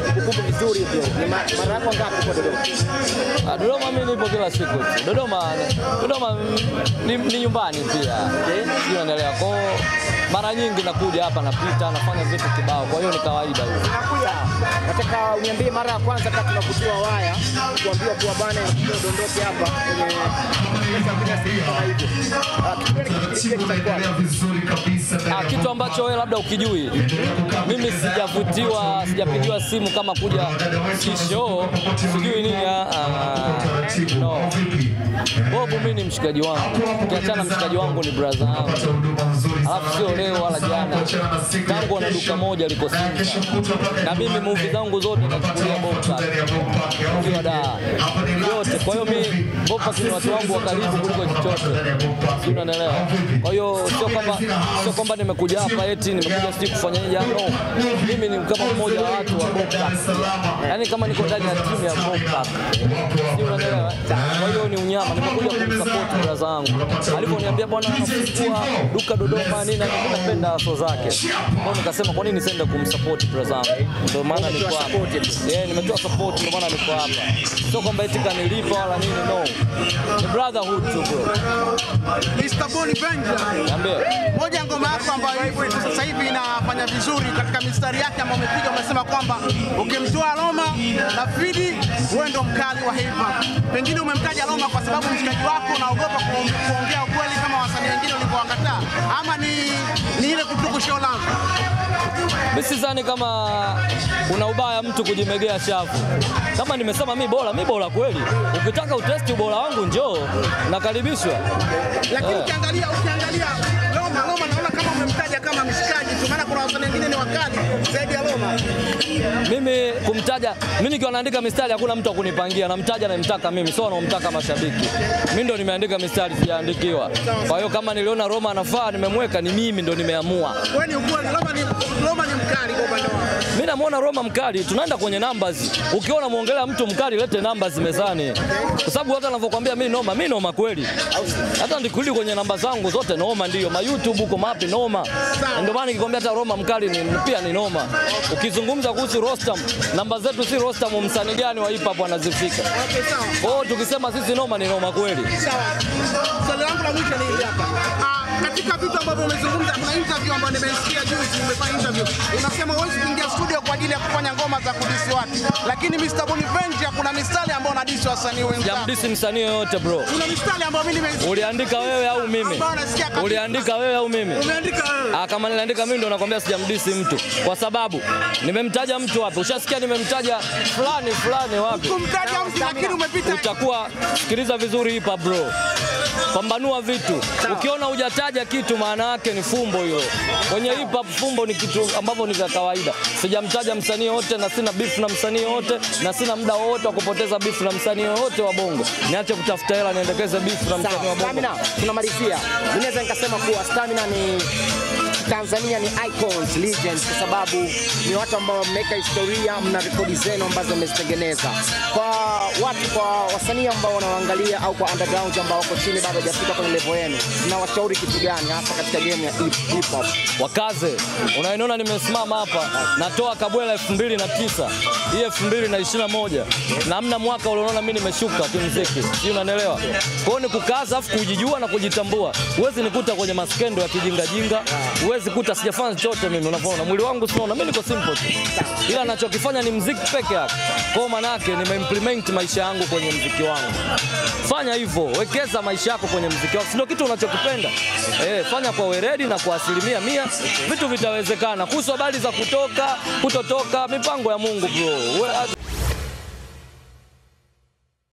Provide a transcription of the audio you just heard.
kumbukumbu nzuri hivyo. Ni mara yako ngapi kwa Dodoma? Ah, Dodoma mimi nipo kila siku tu. Dodoma Dodoma ni, ni nyumbani pia. Sio unaelewa. Kwa hiyo mara nyingi nakuja hapa napita nafanya vitu kibao. Kwa hiyo ni kawaida hiyo. Nakuja. Nataka uniambie mara ya kwanza kati na kutua waya kuambia kuwa bana dondoke hapa kwenye. Ah, kitu? Ah, kitu ambacho wewe labda ukijui, mimi sijavutiwa, sijapigiwa simu kama kuja show, sijui nini. ah, no. Bobu mimi ni mshikaji wangu, ukiachana mshikaji wangu ni brother wangu, alafu sio leo wala jana, tangu ana duka moja liko Sinza, na mimi muvi zangu zote nachukulia Bobu ukiwa da yote. Kwa hiyo mimi Bomba ni watu wangu wa karibu kuliko chochote, unanielewa? Kwa hiyo sio kwamba sio kwamba nimekuja hapa eti nimekuja sijui kufanya nini, no. Mimi ni kama mmoja wa watu wa Bomba, yani kama niko ndani ya timu ya Bomba, si unanielewa? Kwa hiyo ni unyama, nimekuja kumsupport brother zangu. Aliponiambia bwana, anafungua duka Dodoma nini, na napenda aso zake, kwa hiyo nikasema kwa nini nisiende kumsupport brother zangu? ndio maana niko hapa. Yeah, nimetoa support, ndio maana niko hapa, sio kwamba eti kanilipa wala nini, no, ni brotherhood tu bro. Mr. Boni Benja, Niambie. moja ngoma yako ambayo hivi sasa hivi inafanya vizuri katika mistari yake ambayo umepiga, umesema kwamba ukimtoa Roma na Fidi wewe ndo mkali wa hip hop. Pengine umemtaja Roma kwa sababu mshikaji wako unaogopa ku- kuongea ukweli wasanii wengine ulivyowakataa, ama ni, ni ile kutuku show langu? Mimi sidhani kama kuna ubaya mtu kujimegea shavu. Kama nimesema mi bora, mi bora kweli. Ukitaka utesti ubora wangu njoo, nakaribishwa. Lakini Eh. ukiangalia ukiangalia Roma, Roma naona kama umemtaja kama mshikaji tu, maana kuna wasanii wengine ni wakali zaidi ya Roma. Mimi kumtaja, mimi nikiwa naandika mistari hakuna mtu akunipangia, namtaja namtaka mimi, sio anaomtaka mashabiki. Mimi ndo nimeandika mistari, sijaandikiwa. Kwa hiyo kama niliona Roma anafaa, nimemweka, ni mimi ndo nimeamua. Wewe ni ukweli, Roma ni Roma ni mkali kwa upande wako. Mimi namuona Roma mkali, tunaenda kwenye numbers. Ukiona muongelea mtu mkali, lete numbers mezani, kwa sababu hata anavyokuambia mimi noma, mimi noma kweli. Hata ndikuli kwenye namba zangu zote noma, ndio ma YouTube huko mapi noma. Ndio maana nikikwambia hata Roma mkali ni pia ni noma. Ukizungumza kuhusu Rostam, namba zetu si Rostam, msanii gani wa hip hop anazifika. Kwa hiyo tukisema sisi noma ni noma kweli. Sawa. Swali langu la mwisho ni hapa. Ah, katika vitu ambavyo umezungumza, kuna interview ambayo nimesikia juzi, umefanya interview. Unasema huwezi kuingia studio kwa ajili ya kufanya ngoma za kudisi watu. Lakini Mr. Boniventure kuna mistari ambayo unadisi wasanii wenzako. Jamdisi msanii yoyote bro. Kuna mistari ambayo mimi nimesikia. Uliandika wewe au mimi? Uliandika wewe au mimi? Umeandika wewe. Ah, kama niliandika mimi ndo nakwambia sijamdisi mtu, kwa sababu nimemtaja mtu wapi? Ushasikia nimemtaja fulani fulani wapi? Kumtaja mtu lakini umepita. Utakuwa sikiliza vizuri hapa bro, pambanua vitu. Ukiona hujataja kitu, maana yake ni fumbo hilo. Kwenye hip hop fumbo ni kitu ambavyo ni vya kawaida. Sijamtaja msanii yote na sina beef na msanii yote na sina muda wowote wa kupoteza beef na msanii yote wa bongo. Niache kutafuta hela niendekeze beef na msanii wa bongo. Stamina, tunamalizia. Ninaweza nikasema kuwa Stamina ni Tanzania ni icons, legends kwa sababu ni watu ambao mmeweka historia, mna rekodi zenu ambazo mmezitengeneza. Kwa watu, kwa wasanii ambao wanawaangalia au kwa underground ambao wako chini bado hajafika kwenye level yenu, mnawashauri kitu gani hasa katika game ya hip hop? wakaze. Unaniona nimesimama hapa natoa Kabwela elfu mbili na tisa hii elfu mbili na ishirini na moja na hamna mwaka uliona mimi nimeshuka kimziki, sio? unanielewa. Kwa hiyo ni kukaza afu kujijua na kujitambua. Huwezi nikuta kwenye maskendo ya kijingajinga, huwezi kuta sijafanya chochote mimi, unavyoona mwili wangu sinaona, mimi niko simple tu, ila nachokifanya ni mziki peke yake. Kwa maana yake nimeimplement maisha yangu kwenye mziki wangu. Fanya hivyo, wekeza maisha yako kwenye mziki wako, ndio kitu unachokipenda? Eh, fanya kwa weredi na kwa asilimia mia, vitu vitawezekana. Kuhusu habari za kutoka kutotoka, mipango ya Mungu bro.